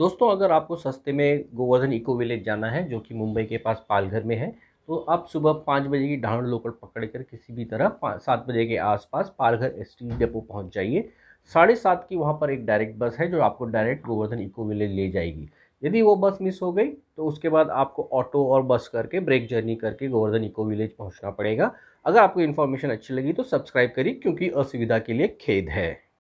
दोस्तों, अगर आपको सस्ते में गोवर्धन इको विलेज जाना है, जो कि मुंबई के पास पालघर में है तो आप सुबह पाँच बजे की ढांड लोकल पकड़ कर किसी भी तरह सात बजे के आसपास पालघर एस टी डेपो पहुँच जाइए। साढ़े सात की वहाँ पर एक डायरेक्ट बस है, जो आपको डायरेक्ट गोवर्धन इको विलेज ले जाएगी। यदि वो बस मिस हो गई तो उसके बाद आपको ऑटो और बस करके ब्रेक जर्नी करके गोवर्धन इको विलेज पहुँचना पड़ेगा। अगर आपको इन्फॉर्मेशन अच्छी लगी तो सब्सक्राइब करिए, क्योंकि असुविधा के लिए खेद है।